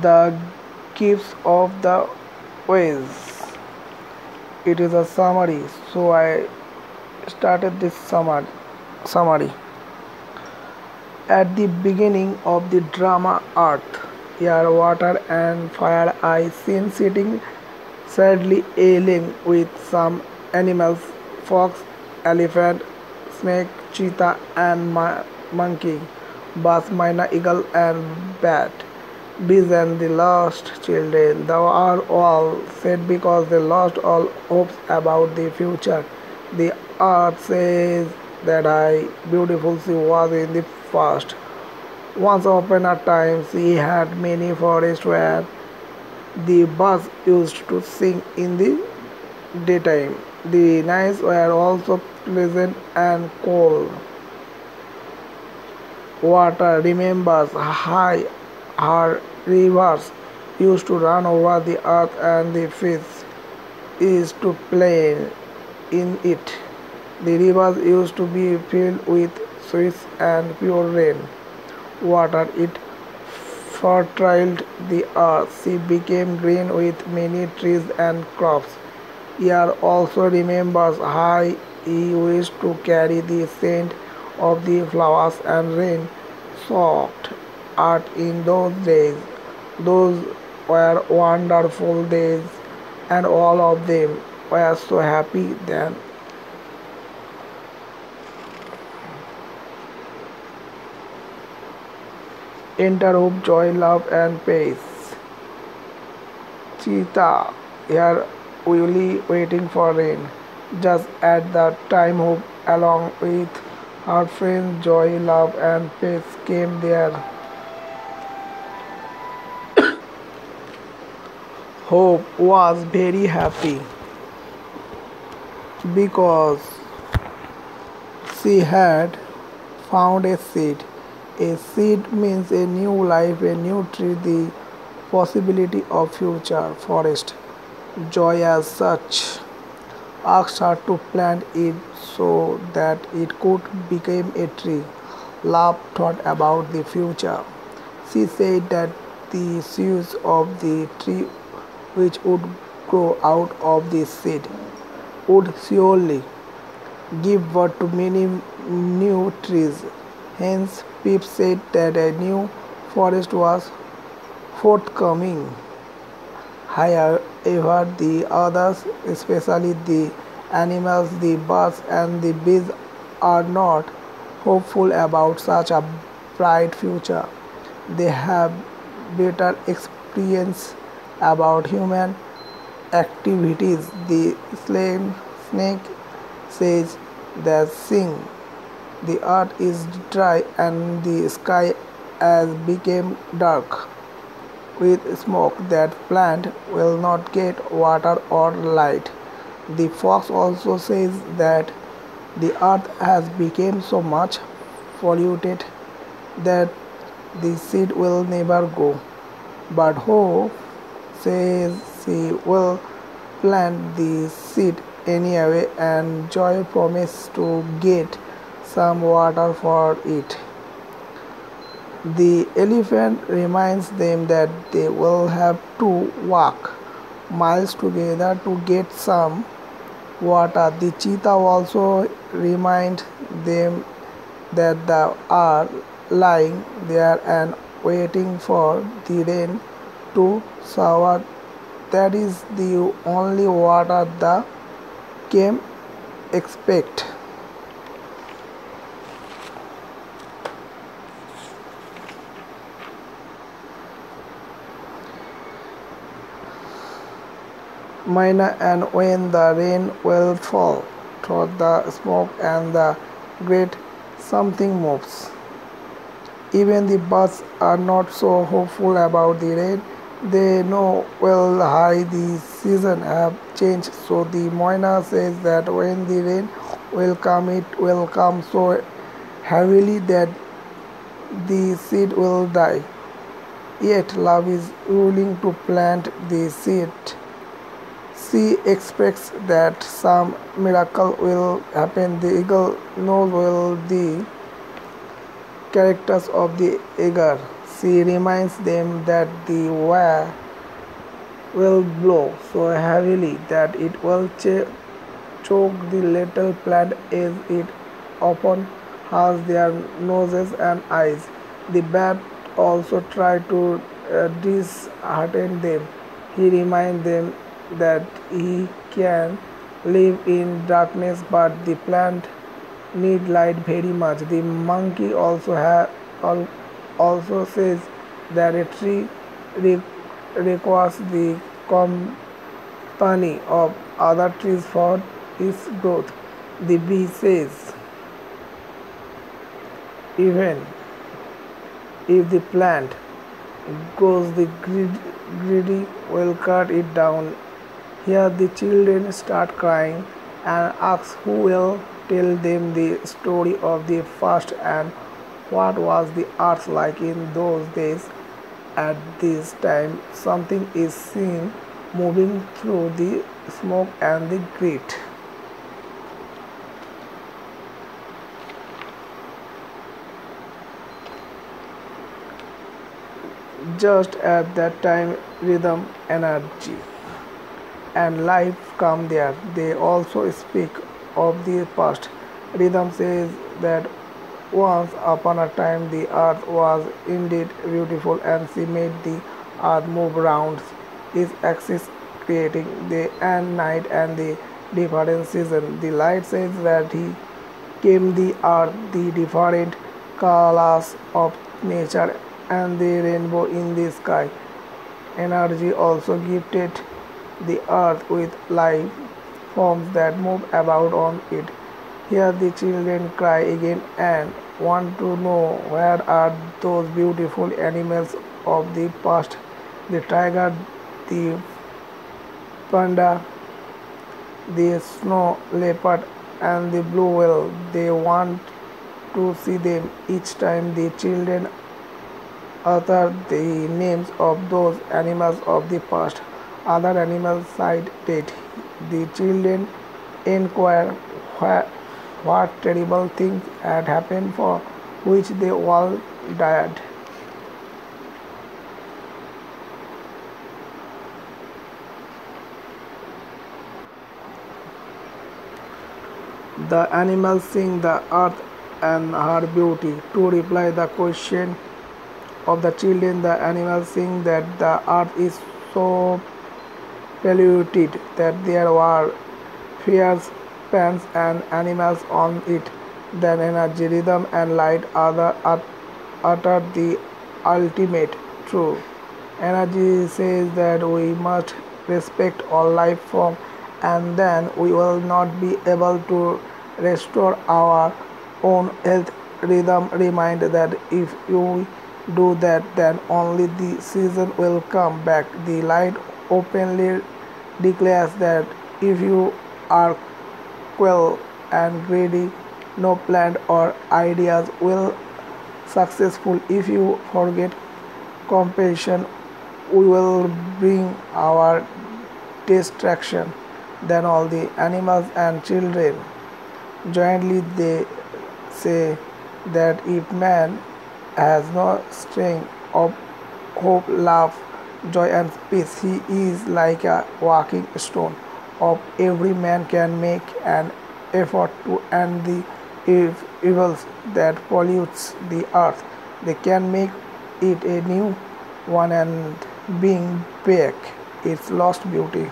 The gifts of the wise. It is a summary, so I started this summary. Summary. At the beginning of the drama, earth, air, water, and fire, I seen sitting sadly ailing with some animals fox, elephant, snake, cheetah, and monkey, bus, myna, eagle, and bat. Bees and the lost children. They are all sad because they lost all hopes about the future. The earth says that I, beautiful she was in the past. Once upon a time, she had many forests where the birds used to sing in the daytime. The nights were also pleasant and cool. Water remembers high her rivers used to run over the earth and the fish is to play in it. The rivers used to be filled with sweet and pure rain. Water it fertilized the earth. She became green with many trees and crops. Air also remembers how he used to carry the scent of the flowers and rain soaked earth in those days. Those were wonderful days, and all of them were so happy then. Enter hope, joy, love, and peace. Cheetah, here only waiting for rain. Just at that time, hope, along with her friends, joy, love, and peace, came there. Hope was very happy because she had found a seed. A seed means a new life, a new tree, the possibility of future forest. Joy as such asked her to plant it so that it could become a tree. Love thought about the future. She said that the seeds of the tree which would grow out of the seed would surely give birth to many new trees. Hence, Pip said that a new forest was forthcoming. However, the others, especially the animals, the birds, and the bees, are not hopeful about such a bright future. They have better experience about human activities. The slave snake says that sing the earth is dry and the sky has become dark with smoke that plant will not get water or light. The fox also says that the earth has become so much polluted that the seed will never grow. But hope says she will plant the seed anyway and joy promises to get some water for it. The elephant reminds them that they will have to walk miles together to get some water. The cheetah also reminds them that they are lying there and waiting for the rain to shower. That is the only water the game expect. minor and when the rain will fall through the smoke and the great something moves. Even the birds are not so hopeful about the rain. They know well how the season have changed. So the Myna says that when the rain will come, it will come so heavily that the seed will die. Yet love is willing to plant the seed. She expects that some miracle will happen. The eagle knows well the characters of the eagle. She reminds them that the wire will blow so heavily that it will ch- choke the little plant as it often has their noses and eyes. The bat also tries to uh, dishearten them. He reminds them that he can live in darkness, but the plant need light very much. The monkey also ha- also says that a tree re- requires the company of other trees for its growth. The bee says, even if the plant goes, the greedy will cut it down. Here the children start crying and ask who will tell them the story of the first and what was the earth like in those days. At this time, something is seen moving through the smoke and the grate. Just at that time, rhythm, energy, and life come there. They also speak of the past. Rhythm says that once upon a time the earth was indeed beautiful and she made the earth move round its axis creating day and night and the different seasons. The light says that he came the earth the different colors of nature and the rainbow in the sky. Energy also gifted the earth with life forms that move about on it. Here the children cry again and want to know where are those beautiful animals of the past the tiger, the panda, the snow leopard, and the blue whale. They want to see them each time the children utter the names of those animals of the past. Other animals dead. The children inquire what terrible things had happened for which they all died. The animals sing the earth and her beauty. To reply the question of the children, the animals sing that the earth is so polluted that there were fierce plants and animals on it. Then energy, rhythm, and light are the, utter the ultimate truth. Energy says that we must respect all life form and then we will not be able to restore our own health. Rhythm remind that if you do that then only the season will come back. The light openly declares that if you are cruel and greedy, no plan or ideas will successful. If you forget compassion, we will bring our destruction. Then all the animals and children jointly they say that if man has no strength of hope, love, joy, and peace, he is like a walking stone. Of every man can make an effort to end the evils that pollutes the earth. They can make it a new one and bring back its lost beauty.